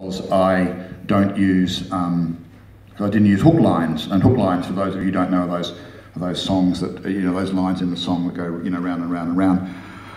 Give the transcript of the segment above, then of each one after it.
I don't use, um, I didn't use hook lines, and hook lines, for those of you who don't know, are those, are those songs that, you know, those lines in the song that go, you know, round and round and round,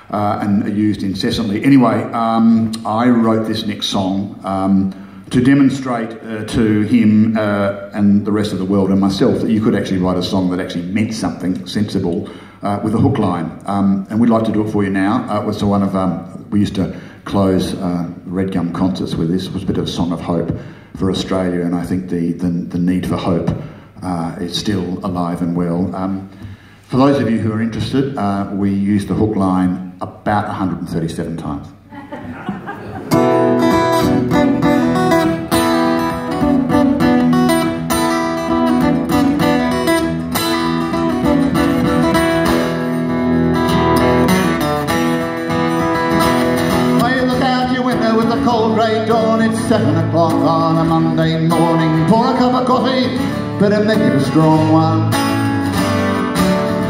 uh, and are used incessantly. Anyway, um, I wrote this next song um, to demonstrate uh, to him uh, and the rest of the world and myself that you could actually write a song that actually meant something sensible uh, with a hook line. Um, and we'd like to do it for you now. Uh, it was one of, um, we used to close uh, Redgum concerts with this. Was a bit of a song of hope for Australia, and I think the, the, the need for hope uh, is still alive and well. Um, for those of you who are interested, uh, we used the hook line about 137 times. Grey dawn, it's seven o'clock on a Monday morning. Pour a cup of coffee, better make it a strong one.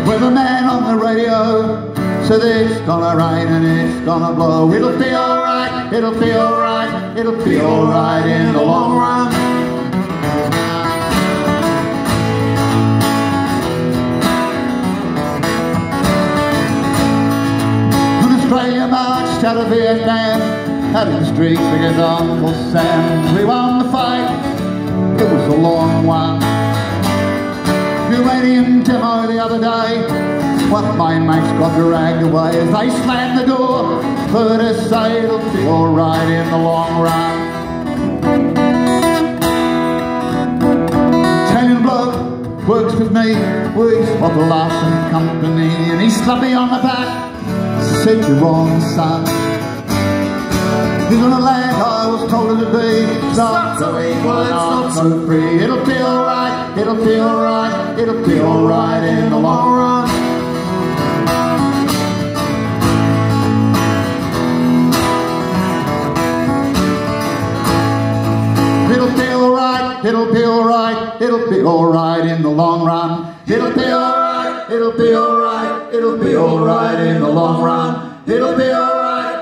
With a man on the radio, said it's gonna rain and it's gonna blow. It'll be alright, it'll be alright, it'll be alright in the long run. Australia marched out of Vietnam Having street figures Uncle Sam. We won the fight, it was a long one. Uranium demo the other day, one of my mates got dragged away as they slammed the door. Heard us say it'll be alright in the long run. Italian bloke works with me, we spot the Larson Company, and he slapped me on the back, said you're wrong son. He's on a land I was told it to be. Not so equal, it's not so free. It'll be alright, it'll be alright, it'll be alright in the long run. It'll be alright, it'll be alright, it'll be alright in the long run. It'll be alright, it'll be alright, it'll be alright in the long run. It'll be alright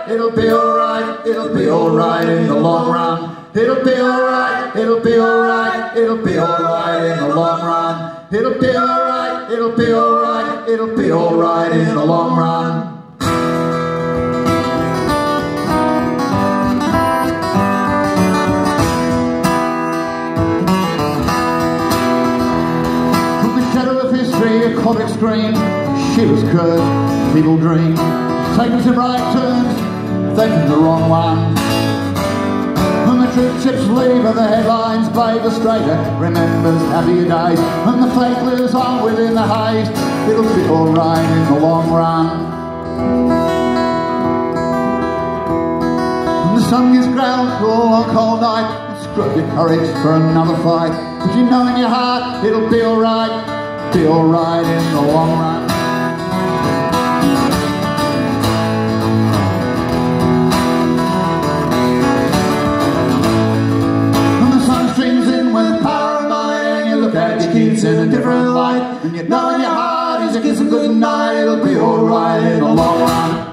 it'll be alright, it'll be alright in the long run. It'll be alright, it'll be alright, it'll be alright in the long run. It'll be alright, it'll be alright, it'll be alright in the long run. History, a comic screen, shivers curve, people dream, taking some right turns, thinking the wrong one. When the troop ships leave and the headlines play the straighter remembers happier days. When the fake lives on within the haze, it'll be alright in the long run. When the sun gets ground through a cold night, scrub your courage for another fight. But you know in your heart it'll be alright, be alright in the long run. In a different light. And you know in your heart is a kiss and good night It'll be alright in the long run